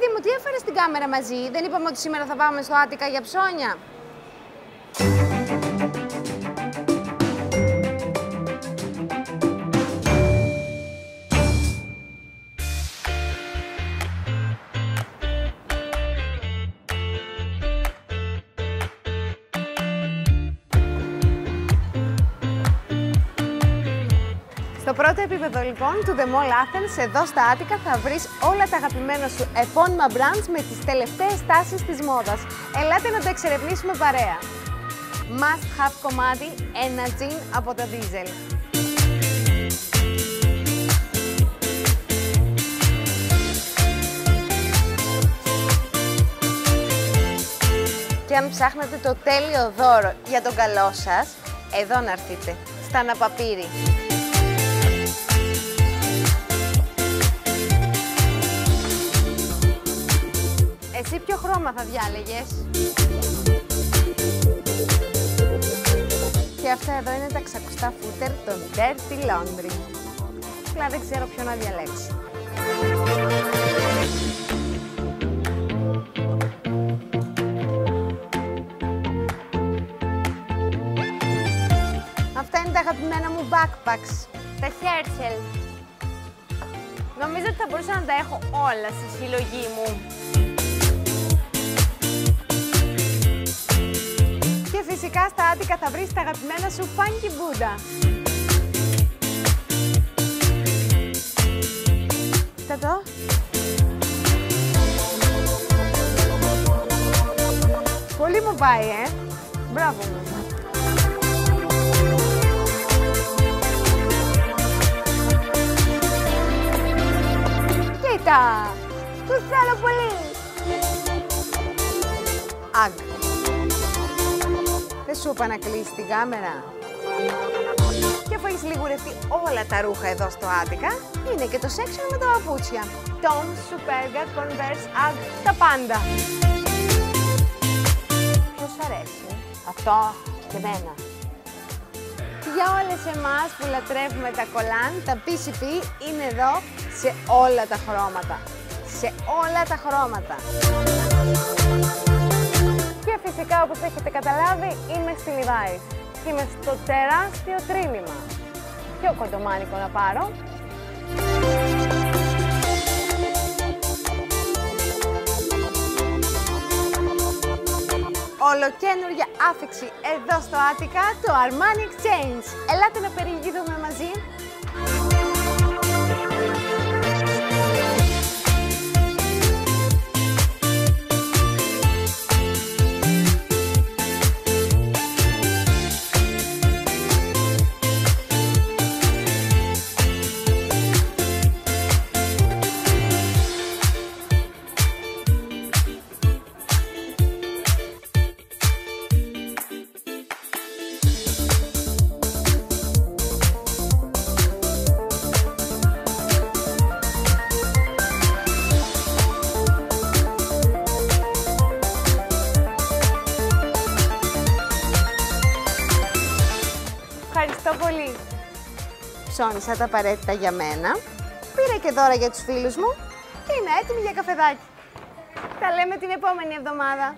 παιδί μου, τι έφερες στην κάμερα μαζί; Δεν είπαμε ότι σήμερα θα πάμε στο Άτικα για ψώνια. Πρώτο επίπεδο λοιπόν του The Mall Athens, εδώ στα Άτικα, θα βρεις όλα τα αγαπημένα σου επώνυμα brands με τις τελευταίες τάσεις της μόδας. Ελάτε να το εξερευνήσουμε παρέα. Must have κομμάτι, ένα τζιν από το Diesel. Και αν ψάχνετε το τέλειο δώρο για τον καλό σας, εδώ να έρθετε, στα Ναπαπύρη. Εσύ ποιο χρώμα θα διάλεγες; Και αυτά εδώ είναι τα ξακουστά φούτερ των Dirty Laundry. Απλά δεν ξέρω ποιο να διαλέξω. Αυτά είναι τα αγαπημένα μου backpacks. Τα Herschel. Νομίζω ότι θα μπορούσα να τα έχω όλα στη συλλογή μου. Και φυσικά στα Άτικα θα βρεις τα αγαπημένα σου Funky Buddha. Κοίτα το. Πολύ μου πάει, ε. Μπράβο μου. Κοίτα! Τους θέλω πολύ! Αγ. Δεν σου είπα να κλείσει την κάμερα. Και αφού έχεις λιγουρευτεί όλα τα ρούχα εδώ στο Άτικα, είναι και το section με τα παπούτσια. Tom, Superga, Converse, Ag, τα πάντα. Ποιος σ' αρέσει; Αυτό και εμένα. Για όλες εμάς που λατρεύουμε τα κολάν, τα PCP είναι εδώ σε όλα τα χρώματα. Σε όλα τα χρώματα. Και φυσικά, όπως έχετε καταλάβει, είμαι στη Levi's. Και είμαι στο τεράστιο τρίμημα. Ποιο κοντομάνικο να πάρω. Ολοκένουργια άφηξη εδώ στο Άτικα, το Armani Exchange. Ελάτε να περιηγηθούμε μαζί. Ευχαριστώ πολύ. Ψώνισα τα απαραίτητα για μένα. Πήρα και δώρα για τους φίλους μου και είμαι έτοιμη για καφεδάκι. Τα λέμε την επόμενη εβδομάδα.